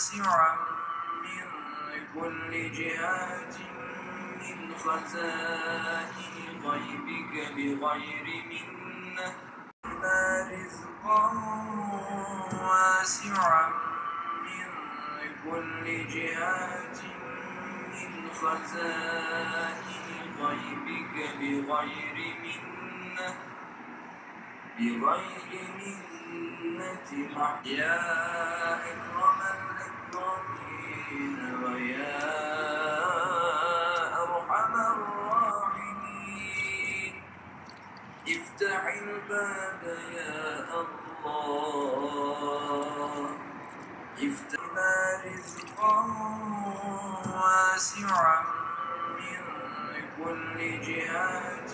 واسعا من كل جهات من خزائن غيبك بغير منة رزقا واسعا من كل جهات من خزائن غيبك بغير منة بغير منة يا افتح الباب يا الله. افتح رزقا واسعا من كل جهات